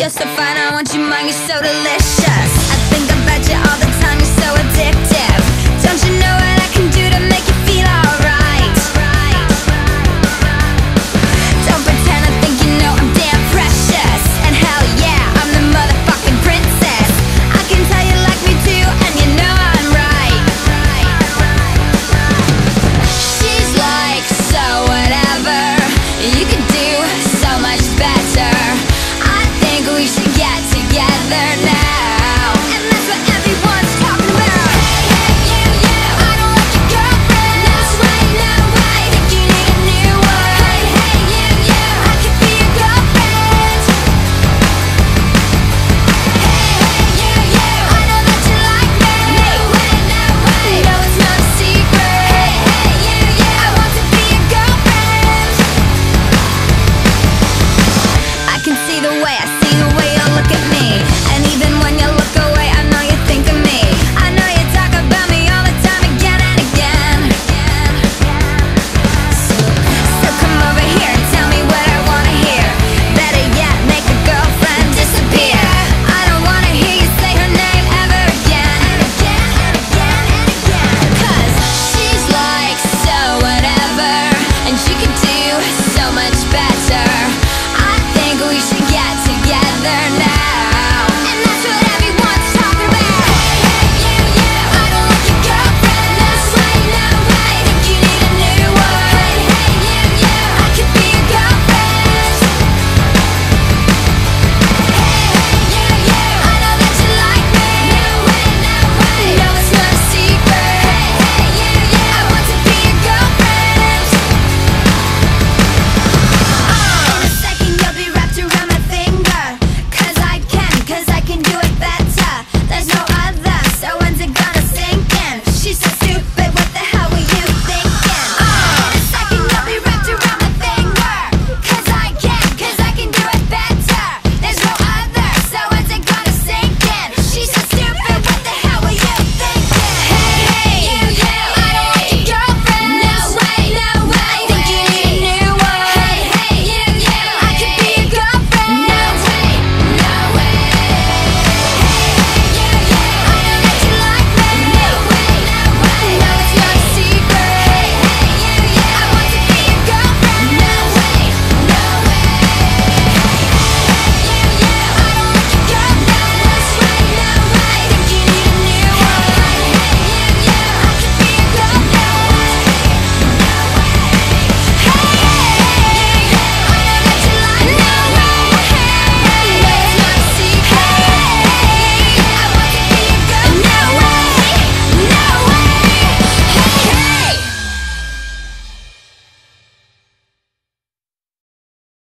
You're so fine, I want your mind, you're so delicious.